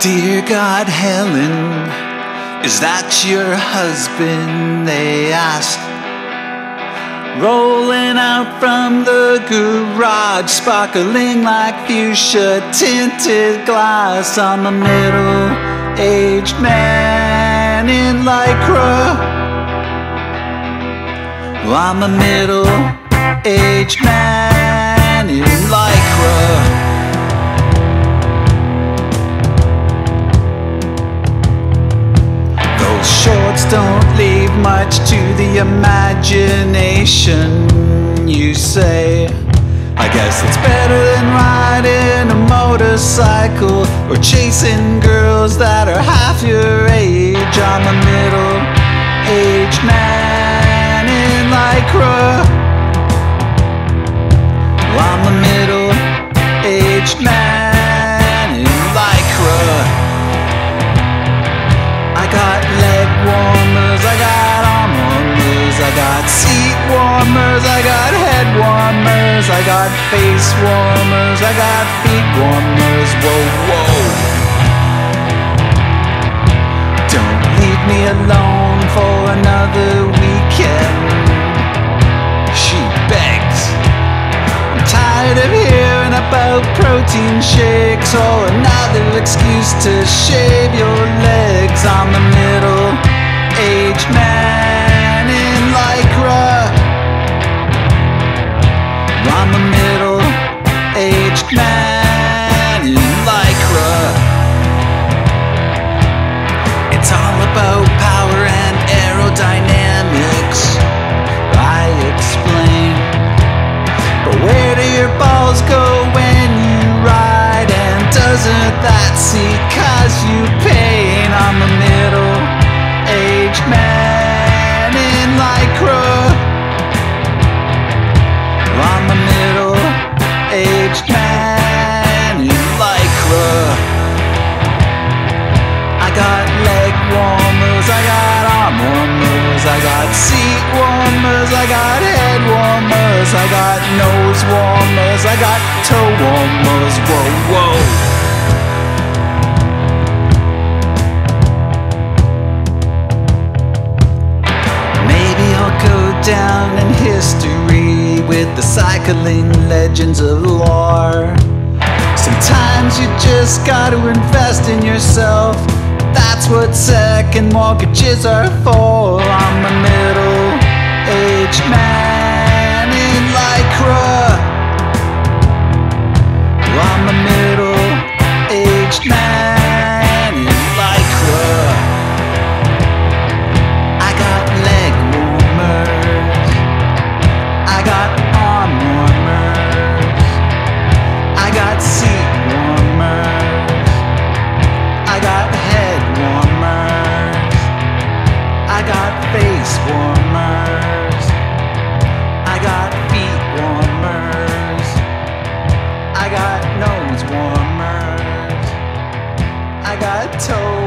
Dear God, Helen, is that your husband? They asked. Rolling out from the garage, sparkling like fuchsia tinted glass. I'm a middle aged man in lycra. I'm a middle aged man in lycra. Much to the imagination, you say. I guess it's better than riding a motorcycle or chasing girls that are half your age. I'm a middle aged man in lycra. Warmers, I got head warmers, I got face warmers, I got feet warmers. Whoa, whoa. Don't leave me alone for another weekend. She begs. I'm tired of hearing about protein shakes or another excuse to shave your legs. I'm a middle aged man I'm a middle aged man in lycra. It's all about power and aerodynamics. I explain. But where do your balls go when you ride? And doesn't that cause you got leg warmers, I got arm warmers, I got seat warmers, I got head warmers, I got nose warmers, I got toe warmers. Whoa, whoa. Maybe I'll go down in history with the cycling legends of lore. Sometimes you just gotta invest in yourself. What second mortgages are for. I'm a middle aged man toe.